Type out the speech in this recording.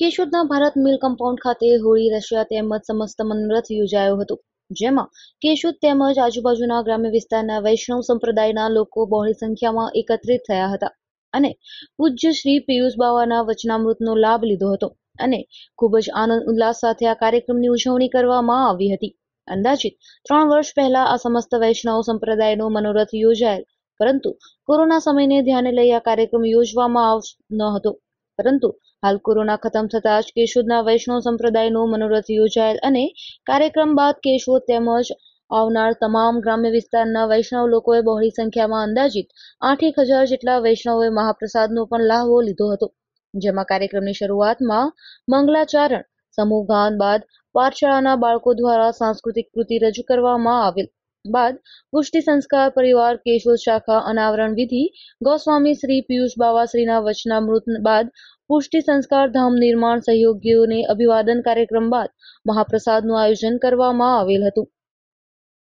કેશોદના ભારત મિલ compound ખાતે Holi, Russia તેમજ સમસ્ત મનોરથ યોજાયો હતો. જેમાં કેશોદ તેમજ આજુબાજુના ગ્રામ્ય વિસ્તારના વૈષ્ણવ સંપ્રદાયના લોકો બહોળી સંખ્યામાં એકત્રિત થયા હતા અને પૂજ્ય શ્રી પિયુષ બાવાના વચનામૃતનો લાભ લીધો હતો અને ખૂબ જ આનંદ ઉલ્લાસ સાથે આ કાર્યક્રમની ઉજવણી કરવામાં આવી હતી. અંદાજિત ત્રણ વર્ષ પહેલા આ સમસ્ત વૈષ્ણવ સંપ્રદાયનો મનોરથ યોજાયેલ, પરંતુ કોરોના સમયને ધ્યાને લઈ આ કાર્યક્રમ યોજવામાં આવ ન હતો. પરંતુ હાલ કોરોના ખતમ થતાં જ કેશોદના વૈષ્ણવ સંપ્રદાયનો મનોરથ યોજાયેલ અને કાર્યક્રમ બાદ કેશોદ તેમજ આવનાર તમામ ગ્રામ્ય વિસ્તારના વૈષ્ણવ લોકોએ બહોળી સંખ્યામાં અંદાજિત આઠેક હજાર જેટલા વૈષ્ણવોએ મહાપ્રસાદનો પણ લાહવો લીધો હતો, જેમાં કાર્યક્રમની શરૂઆતમાં મંગલાચારણ, સમૂહ ગાન બાદ પાઠશાળાના બાળકો દ્વારા સાંસ્કૃતિક કૃતિ રજૂ કરવામાં આવેલ. બાદ પુષ્ટિ સંસ્કાર પરિવાર કેશોદ શાખા અનાવરણ વિધિ ગોસ્વામી શ્રી પિયુષ બાવાશ્રીના વચનામૃત બાદ પુષ્ટિ સંસ્કાર ધામ નિર્માણ સહયોગીઓને અભિવાદન કાર્યક્રમ બાદ મહાપ્રસાદનું આયોજન કરવામાં આવેલ હતું.